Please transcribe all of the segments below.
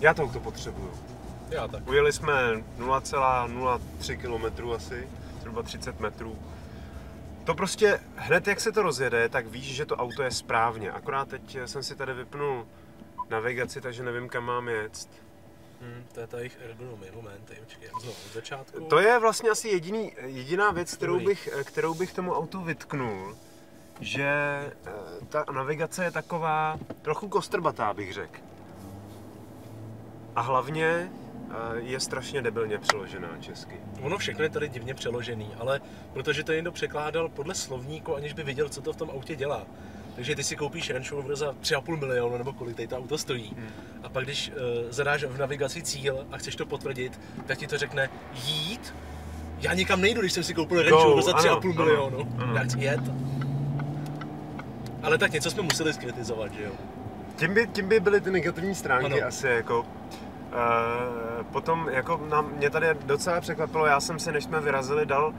Já to auto potřebuju. Já tak. Ujeli jsme 0,03 km asi, zhruba 30 metrů. To prostě hned jak se to rozjede, tak víš, že to auto je správně. Akorát teď jsem si tady vypnul navigaci, takže nevím, kam mám jet. Hmm, to je ta jejich ergonomie. Moment, počkej, znovu od začátku. To je vlastně asi jediný, jediná věc, kterou bych, kterou bych tomu autu vytknul, že eh, ta navigace je taková trochu kostrbatá, bych řekl. A hlavně eh, je strašně debilně přeložená česky. Ono všechno je tady divně přeložený, ale protože to někdo překládal podle slovníku, aniž by viděl, co to v tom autě dělá. Takže ty si koupíš Range Rover za 3,5 milionu, nebo kolik tady to auto stojí. Hmm. A pak když uh, zadáš v navigaci cíl a chceš to potvrdit, tak ti to řekne jít. Já nikam nejdu, když jsem si koupil Range Rover za ano, 3,5 ano, milionu. ano. Chci jet. Ale tak něco jsme museli skritizovat, že jo? Tím by, tím by byly ty negativní stránky Ano. asi jako. Potom jako na, mě tady docela překvapilo, já jsem si než jsme vyrazili dal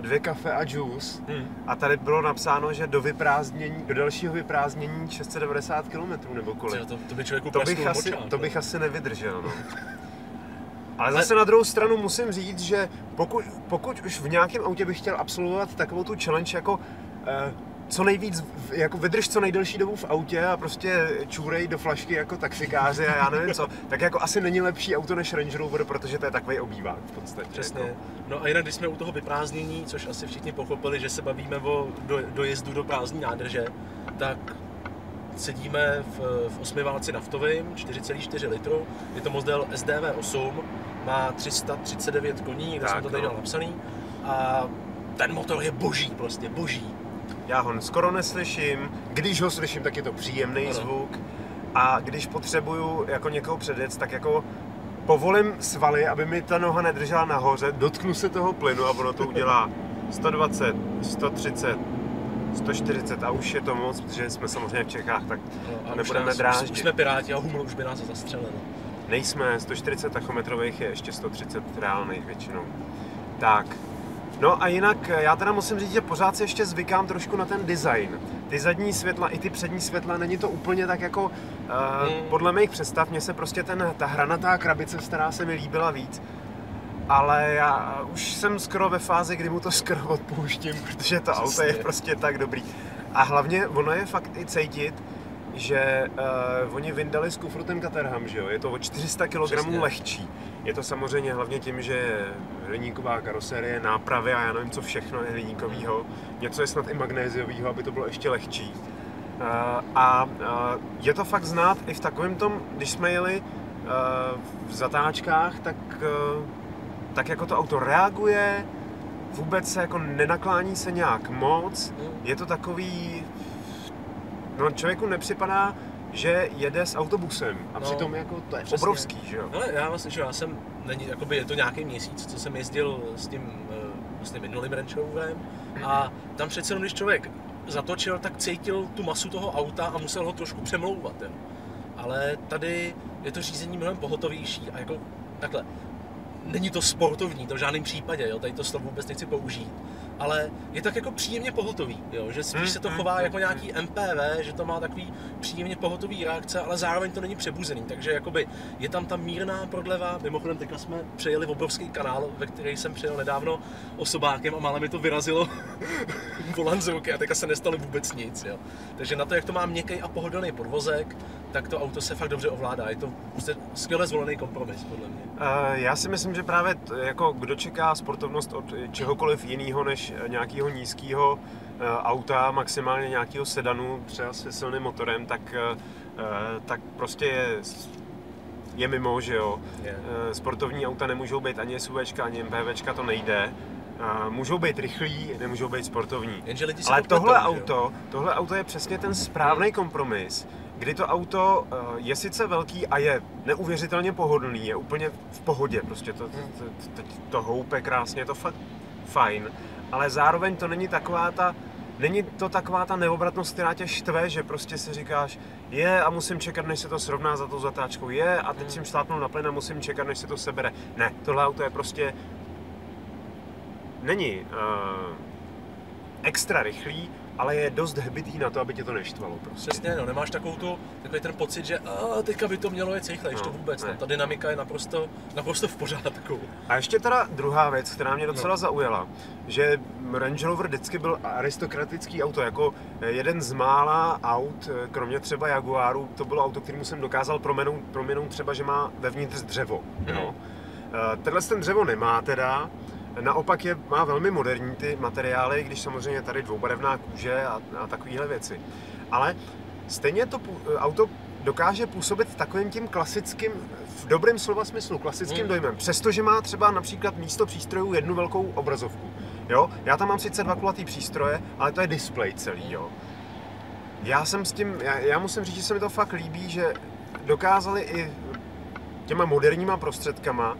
dvě kafe a juice Hmm. a tady bylo napsáno, že do vyprázdnění, do dalšího vyprázdnění 690 km nebo kolik. To, to by člověku To bych, asi, to bych asi nevydržel. No. Ale zase na druhou stranu musím říct, že pokud, pokud už v nějakém autě bych chtěl absolvovat takovou tu challenge jako eh, co nejvíc, jako vydrž co nejdelší dobu v autě a prostě čůrej do flašky jako taxikáři a já nevím co, tak jako asi není lepší auto než Range Rover, protože to je takový obývák v podstatě. Přesně. Jako. No a jinak, když jsme u toho vyprázdnění, což asi všichni pochopili, že se bavíme o do, dojezdu do prázdní nádrže, tak sedíme v, v osmiválci naftovým, 4,4 litru. Je to model SDV8, má 339 koní, kde Tak, jsem to tady no. napsaný. A ten motor je boží, prostě boží. Já ho skoro neslyším, když ho slyším, tak je to příjemný Ano. zvuk. A když potřebuju jako někoho předjet, tak jako povolím svaly, aby mi ta noha nedržela nahoře, dotknu se toho plynu a ono to udělá 120, 130, 140 a už je to moc, protože jsme samozřejmě v Čechách, tak No, už nebudeme dráždit. už jsme piráti a humor už by nás zastřelil. Nejsme, 140 tachometrových je ještě 130 reálných většinou. Tak, no a jinak já teda musím říct, že pořád si ještě zvykám trošku na ten design. Ty zadní světla i ty přední světla, není to úplně tak jako, uh, Hmm. podle mých představ, mně se prostě ten, ta hranatá krabice stará se mi líbila víc. Ale já už jsem skoro ve fázi, kdy mu to skoro odpouštím, protože to auto je prostě tak dobrý. A hlavně ono je fakt i cítit, že uh, oni vyndali z kufru ten Caterham, že jo? Je to o 400 kg lehčí. Je to samozřejmě hlavně tím, že hliníková karoserie, nápravy a já nevím, co všechno je hliníkovýho. Něco je snad i magnéziovýho, aby to bylo ještě lehčí. Uh, a uh, je to fakt znát i v takovém tom, když jsme jeli uh, v zatáčkách, tak, tak jako to auto reaguje, vůbec se jako nenaklání se nějak moc. Je to takový, no člověku nepřipadá, že jede s autobusem a No, přitom jako to je přesně. obrovský, že jo? Ale já vlastně, že já jsem, není, jakoby je to nějaký měsíc, co jsem jezdil s tím vlastně minulým Range Roverem a tam přece jenom, když člověk zatočil, tak cítil tu masu toho auta a musel ho trošku přemlouvat. Jo. Ale tady je to řízení mnohem pohotovější a jako takhle, není to sportovní, to v žádném případě, jo, tady to slovo vůbec nechci použít, ale je tak jako příjemně pohotový, jo, že spíš Hmm, se to hmm, chová hmm, jako nějaký MPV, že to má takový příjemně pohotový reakce, ale zároveň to není přebuzený, takže jakoby je tam ta mírná prodleva, mimochodem teďka jsme přejeli obrovský kanál, ve který jsem přijel nedávno osobákem a málem mi to vyrazilo volant z ruky a teďka se nestalo vůbec nic, jo. Takže na to, jak to má měkký a pohodlný podvozek, tak to auto se fakt dobře ovládá, je to prostě skvěle zvolený kompromis, podle mě. Eh, Já si myslím, že právě t- jako kdo čeká sportovnost od čehokoliv jiného než nějakého nízkého auta, maximálně nějakého sedanu, třeba se silným motorem, tak, eh, tak prostě je, je mimo, že jo. Je. Eh, Sportovní auta nemůžou být ani SUVčka, ani MPVčka, to nejde. Eh, Můžou být rychlí, nemůžou být sportovní. Jenže lidi Ale to tohle jo? auto, tohle auto je přesně ten správný kompromis, kdy to auto eh, je sice velký a je neuvěřitelně pohodlný, je úplně v pohodě, prostě to, to, to, to, to houpe krásně, je to fakt fajn, ale zároveň to není taková ta, není to taková ta neobratnost, která tě štve, že prostě si říkáš, je a musím čekat, než se to srovná za tou zatáčkou, je a teď jsem šlápnul na plyn a musím čekat, než se to sebere. Ne, tohle auto je prostě, není uh, extra rychlý, ale je dost hebitý na to, aby tě to neštvalo prostě. Přesně, no, nemáš takovou tu, takový ten pocit, že a, teďka by to mělo jet rychle, No, to vůbec, ne. ne. ta dynamika je naprosto, naprosto v pořádku. A ještě teda druhá věc, která mě docela No. zaujala, že Range Rover vždycky byl aristokratický auto, jako jeden z mála aut, kromě třeba Jaguaru, to bylo auto, kterému jsem dokázal promenout, promenout třeba, že má vevnitř dřevo. Jo. Eh, Tenhle ten dřevo nemá teda, naopak je, má velmi moderní ty materiály, když samozřejmě tady dvoubarevná kůže a, a takovéhle věci. Ale stejně to auto dokáže působit takovým tím klasickým, v dobrém slova smyslu, klasickým Hmm. dojmem. Přestože má třeba například místo přístrojů jednu velkou obrazovku. Jo? Já tam mám sice dva kulatý přístroje, ale to je displej celý. Jo? Já jsem s tím, já, já musím říct, že se mi to fakt líbí, že dokázali i těma moderníma prostředkama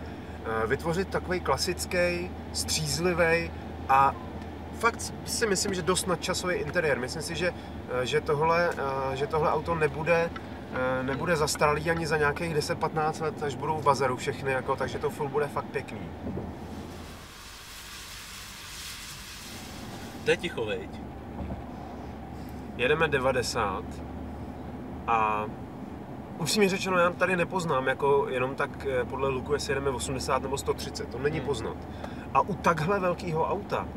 vytvořit takový klasický, střízlivý a fakt si myslím, že dost nadčasový interiér. Myslím si, že, eh, že, tohle, eh, že tohle auto nebude, eh, nebude zastaralý ani za nějakých 10-15 let, až budou v bazaru všechny, jako, takže to full bude fakt pěkný. To je ticho, veď. Jedeme 90 a upřímně řečeno, já tady nepoznám jako jenom tak eh, podle luku, jestli jedeme 80 nebo 130, to není Hmm. poznat. A u takhle velkého auta,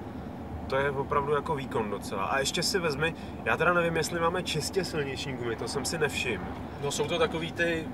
to je opravdu jako výkon docela. A ještě si vezmi, já teda nevím, jestli máme čistě silniční gumy, to jsem si nevšiml. No jsou to takový ty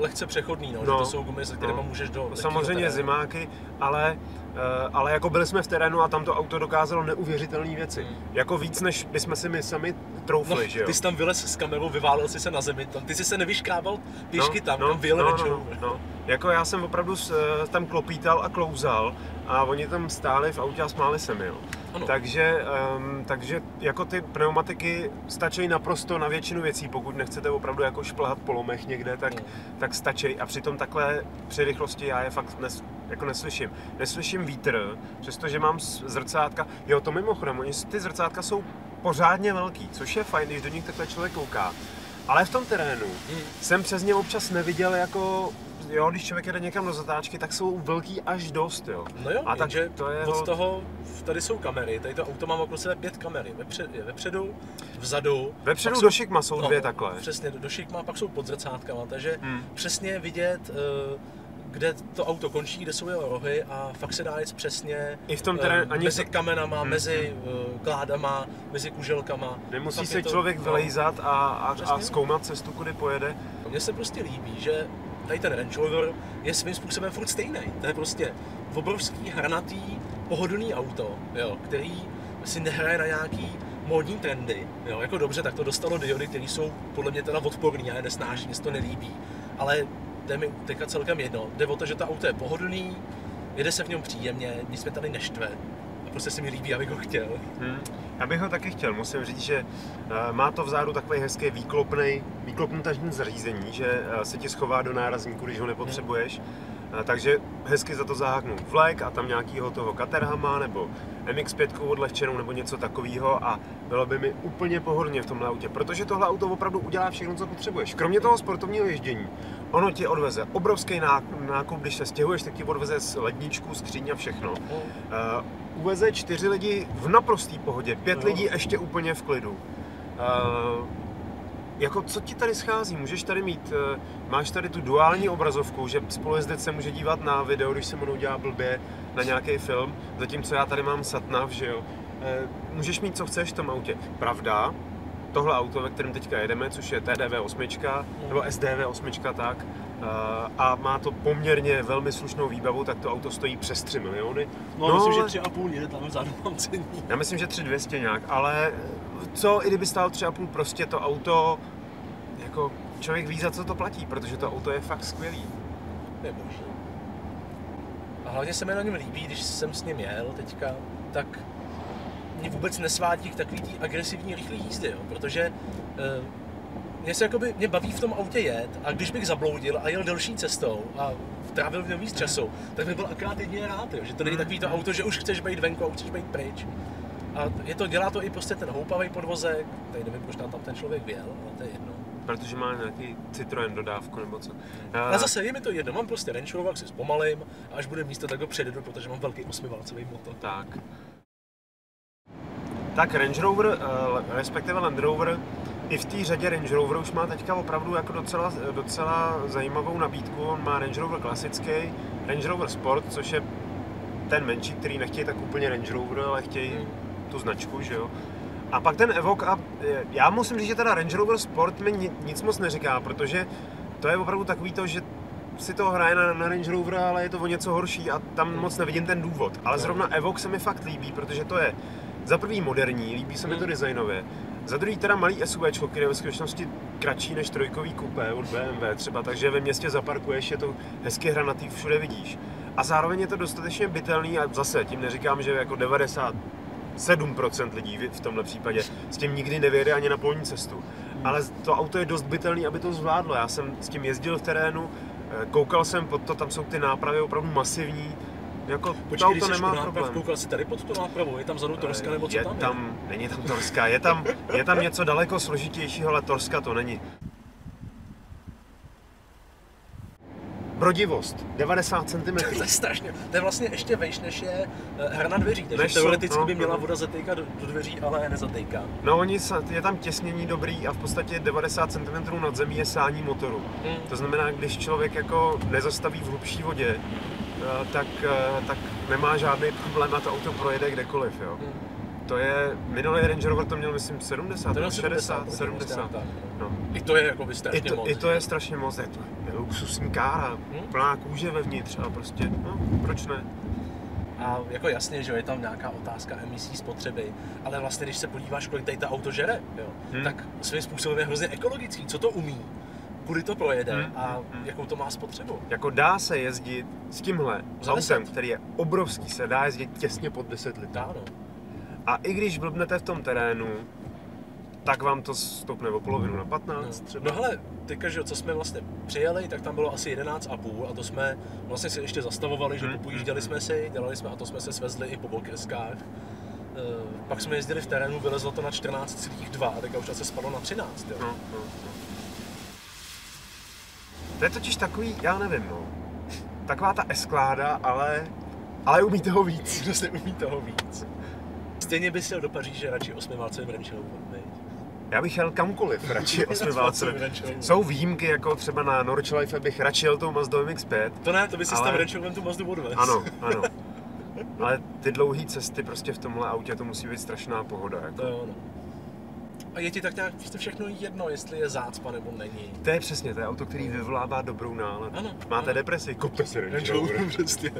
lehce přechodný, no, No, že to jsou gumy, se kterými no. můžeš do Samozřejmě terénu. zimáky, ale, eh, ale jako byli jsme v terénu a tam to auto dokázalo neuvěřitelné věci. Hmm. Jako víc, než bychom si my sami No, troufli, že jo? ty jsi tam vylez s kamerou, vyválil jsi se na zemi, tam, ty jsi se nevyškrábal pěšky tam, no, tam vyjel no, no, no, no, no. Jako já jsem opravdu s, eh, tam klopítal a klouzal a oni tam stáli v autě a smáli se mi, jo. Ano. Takže, um, takže jako ty pneumatiky stačí naprosto na většinu věcí, pokud nechcete opravdu jako šplhat po lomech někde, tak, No. tak stačí. A přitom takhle při rychlosti já je fakt nes, jako neslyším. Neslyším vítr, přestože mám zrcátka. Jo, to mimochodem, oni, ty zrcátka jsou pořádně velký, což je fajn, když do nich takhle člověk kouká. Ale v tom terénu Hmm. jsem přes ně občas neviděl jako, jo, když člověk jede někam do zatáčky, tak jsou velký až dost, jo. No jo, A tak jenže to je od hol- toho, tady jsou kamery, tady to auto má okolo sebe pět kamery, vepřed, je vepředu, vzadu. Vepředu do šikma jsou dvě no, takhle. Přesně, do šikma, pak jsou pod zrcátkama, takže Hmm. přesně vidět, eh, kde to auto končí, kde jsou jeho rohy a fakt se dá jít přesně I v tom eh, terénu, ani mezi to- kamenama, Hmm. mezi eh, kládama, mezi kuželkama. Nemusí se to- člověk no. vylejzat a, a, a zkoumat cestu, kudy pojede. Mně se prostě líbí, že tady ten Range Rover je svým způsobem furt stejný. To je prostě obrovský, hranatý, pohodlný auto, jo, který si nehraje na nějaký módní trendy. Jo, jako dobře, tak to dostalo diody, které jsou podle mě teda odporný, já je nesnáším, mně se to nelíbí. Ale to je mi teďka celkem jedno. Jde o to, že to auto je pohodlný, jede se v něm příjemně, nic mě tady neštve. A prostě se mi líbí, abych ho chtěl. Hmm. Já bych ho taky chtěl, musím říct, že eh, má to vzadu takový hezký výklopný, výklopný tažní zařízení, že eh, se ti schová do nárazníku, když ho nepotřebuješ. Eh, Takže hezky za to zaháknu vlek a tam nějakýho toho Caterhama nebo MX-5 odlehčenou nebo něco takového a bylo by mi úplně pohodlně v tomhle autě, protože tohle auto opravdu udělá všechno, co potřebuješ. Kromě toho sportovního ježdění, ono ti odveze obrovský ná- nákup, když se stěhuješ, tak ti odveze z ledničku, skříň a všechno. No, uveze čtyři lidi v naprostý pohodě, pět Jo. lidí ještě úplně v klidu. Uh, jako co ti tady schází? Můžeš tady mít, uh, máš tady tu duální obrazovku, že spolujezdec se může dívat na video, když se mnou dělá blbě na nějaký film, zatímco já tady mám satnav, že jo. Uh, můžeš mít co chceš v tom autě. Pravda, tohle auto, ve kterém teďka jedeme, což je TDV 8, nebo SDV 8, tak, uh, a má to poměrně velmi slušnou výbavu, tak to auto stojí přes 3 miliony. no, No, myslím, že tři a půl někde tam vzadu mám cení. Já myslím, že 3200 nějak, ale co i kdyby stál 3,5, prostě to auto, jako člověk ví, za co to platí, protože to auto je fakt skvělý. Je možný. A hlavně se mi na něm líbí, když jsem s ním jel teďka, tak mě vůbec nesvádí k takový tý agresivní rychlé jízdy, jo, protože uh, mě se jakoby, mě baví v tom autě jet a když bych zabloudil a jel delší cestou a trávil v něm víc času, tak bych byl akorát jedině rád, jo, že to není takový to auto, že už chceš být venku a už chceš být pryč. A je to, dělá to i prostě ten houpavý podvozek, tady nevím, proč tam, tam ten člověk věl, ale to je jedno. Protože má nějaký Citroen dodávku nebo co. A zase je mi to jedno, mám prostě Range Rover, si zpomalím a až bude místo, tak ho předjedu, protože mám velký osmiválcový motor. Tak. Tak Range Rover, eh, respektive Land Rover, i v té řadě Range Rover už má teďka opravdu jako docela, docela zajímavou nabídku. On má Range Rover klasický, Range Rover Sport, což je ten menší, který nechtějí tak úplně Range Rover, ale chtějí Hmm. tu značku, že jo. A pak ten Evoque a eh, já musím říct, že teda Range Rover Sport mi ni- nic moc neříká, protože to je opravdu takový to, že si to hraje na, na Range Rover, ale je to o něco horší a tam moc nevidím ten důvod. Ale zrovna Evoque se mi fakt líbí, protože to je za prvý moderní, líbí se mi to Hmm. designově. Za druhý teda malý SUV, který je ve skutečnosti kratší než trojkový kupé od BMW třeba, takže ve městě zaparkuješ, je to hezky hranatý, všude vidíš. A zároveň je to dostatečně bytelný a zase tím neříkám, že jako 97% lidí v tomhle případě s tím nikdy nevyjede ani na polní cestu. Ale to auto je dost bytelný, aby to zvládlo. Já jsem s tím jezdil v terénu, eh, koukal jsem pod to, tam jsou ty nápravy opravdu masivní. Jako to Počkej, když jsi nemá náprav, problém. koukal jsi tady pod tu nápravu, je tam vzadu Torska nebo co je tam je? tam, není tam Torska, je tam, je tam něco daleko složitějšího, ale Torska to není. Brodivost, 90 cm. To je strašně, to je vlastně ještě vejš, než je eh, hra na dveří, takže Než jsou- teoreticky no, by měla no. voda zatejkat do, do dveří, ale nezatejká. No oni, je tam těsnění dobrý a v podstatě 90 cm nad zemí je sání motoru. Hmm. To znamená, když člověk jako nezastaví v hlubší vodě, eh, tak, eh, tak nemá žádný problém a to auto projede kdekoliv. Jo. Hmm. To je, minulý Range Rover to měl myslím 70, To je nebo 70, 60, 70. tak, No. I to je jako by I strašně to, moc. I to je strašně moc, je to je luxusní kára, Hmm. plná kůže vevnitř a prostě, no, proč ne? A jako jasně, že je tam nějaká otázka emisí spotřeby, ale vlastně když se podíváš, kolik tady ta auto žere, jo, Hmm. tak svým způsobem je hrozně ekologický, co to umí, kudy to projede Hmm, a hmm. jakou to má spotřebu. Jako dá se jezdit s tímhle Za autem, 10. který je obrovský, se dá jezdit těsně pod 10 litrů. Dá, no. A i když blbnete v tom terénu, tak vám to stoupne o polovinu na 15 No. třeba. no hele, teďka, že co jsme vlastně přijeli, tak tam bylo asi 11,5 a to jsme vlastně si ještě zastavovali, že Hmm. popojížděli jsme si, dělali jsme a to jsme se svezli i po Bolkeskách. Eh, pak jsme jezdili v terénu, vylezlo to na 14,2 a teďka už se spadlo na 13, jo. No, no, no. To je totiž takový, já nevím, no. Taková ta eskláda, ale, ale umí toho víc. Se umí toho víc. Stejně by si jel do Paříže radši osmiválcovým viď? Já bych jel kamkoliv, radši Rover. Jsou výjimky, jako třeba na Nordschleife bych radši jel tou Mazdou MX-5. To ne, to by si Ale- s tím Roverem tu Mazdu odvez. Ano, ano. Ale ty dlouhé cesty prostě v tomhle autě to musí být strašná pohoda. Jako. To jo, no. A je ti tak nějak prostě všechno jedno, jestli je zácpa nebo není. To je přesně, to je auto, který vyvolává dobrou náladu. Ano. Máte ano. depresi, kupte si Range Rover. Přesně.